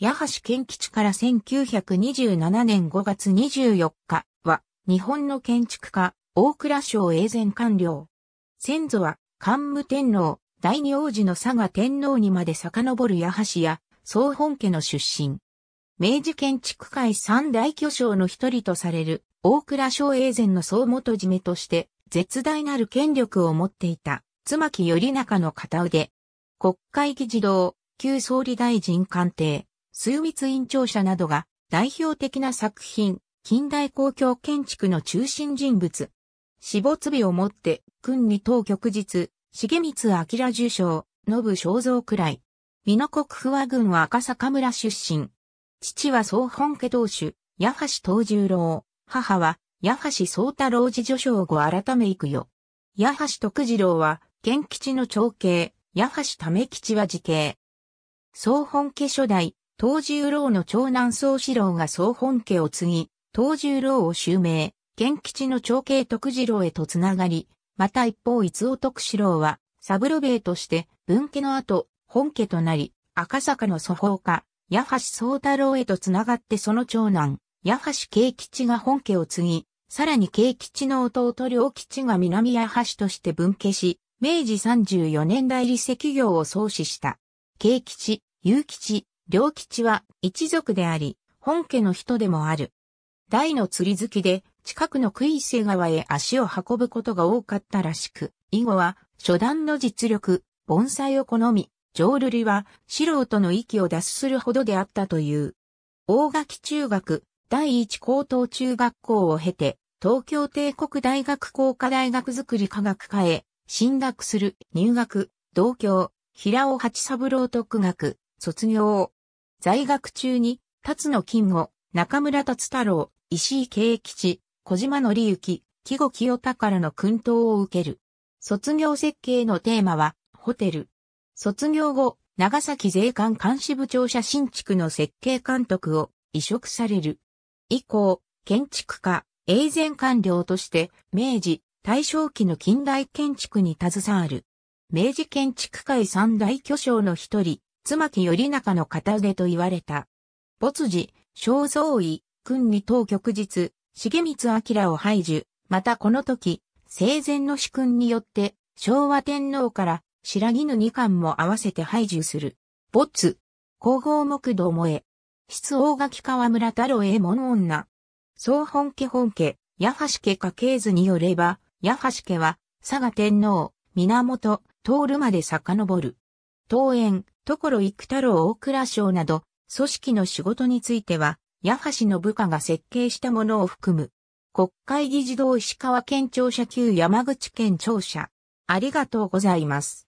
八橋県基地から1927年5月24日は、日本の建築家、大蔵省永前官僚。先祖は、桓武天皇、第二王子の佐賀天皇にまで遡る八橋や、総本家の出身。明治建築界三大巨匠の一人とされる、大蔵省永前の総元締めとして、絶大なる権力を持っていた、妻木頼中の片腕。国会議事堂、旧総理大臣官邸、枢密院庁舎などが代表的な作品、近代公共建築の中心人物。死没日をもって、軍に当局日、重光明受賞、信正蔵くらい。美濃国府和軍は赤坂村出身。父は総本家当主、八橋東十郎。母は、八橋宗太郎次女将後改め行くよ。八橋徳次郎は、県吉の長兄、八橋為吉は自警。総本家初代、東十郎の長男宗四郎が総本家を継ぎ、東十郎を襲名、県吉の長兄徳次郎へとつながり、また一方伊尾徳四郎は、サブロベイとして文家の後、本家となり、赤坂の祖父家、八橋宗太郎へとつながってその長男、八橋慶吉が本家を継ぎ、さらに慶吉の弟良吉が南八橋として分家し、明治34年代理石業を創始した。慶吉、雄吉、良吉は一族であり、本家の人でもある。大の釣り好きで、近くの杭伊勢川へ足を運ぶことが多かったらしく、以後は初段の実力、盆栽を好み、浄瑠璃は素人の息を脱するほどであったという。大垣中学、第一高等中学校を経て、東京帝国大学工科大学づくり科学科へ進学する入学、同郷、平尾八三郎特学、卒業。在学中に、辰野金吾、中村達太郎、石井慶吉、小島則之、木後清宝の訓導を受ける。卒業設計のテーマは、ホテル。卒業後、長崎税関監視部庁舎新築の設計監督を移植される。以降、建築家、永前官僚として、明治、大正期の近代建築に携わる。明治建築界三大巨匠の一人、妻木頼中の片腕と言われた。没時、正蔵位、君に当局日、重光明を排除。またこの時、生前の主君によって、昭和天皇から白絹二巻も合わせて排除する。没。皇后木道萌え。質大垣川村太郎へ門女。総本家本家、八橋家家系図によれば、八橋家は、佐賀天皇、源、通るまで遡る。東園、所幾太郎大蔵省など、組織の仕事については、八橋の部下が設計したものを含む。国会議事堂石川県庁舎級山口県庁舎。ありがとうございます。